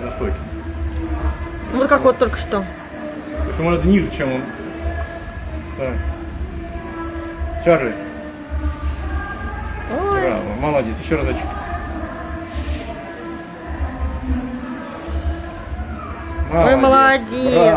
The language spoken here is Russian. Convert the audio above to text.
на стойке. Вот как вот только что. Потому что надо ниже, чем он. Так. Ой. Браво, молодец. Еще разочек. Ой, молодец. Браво.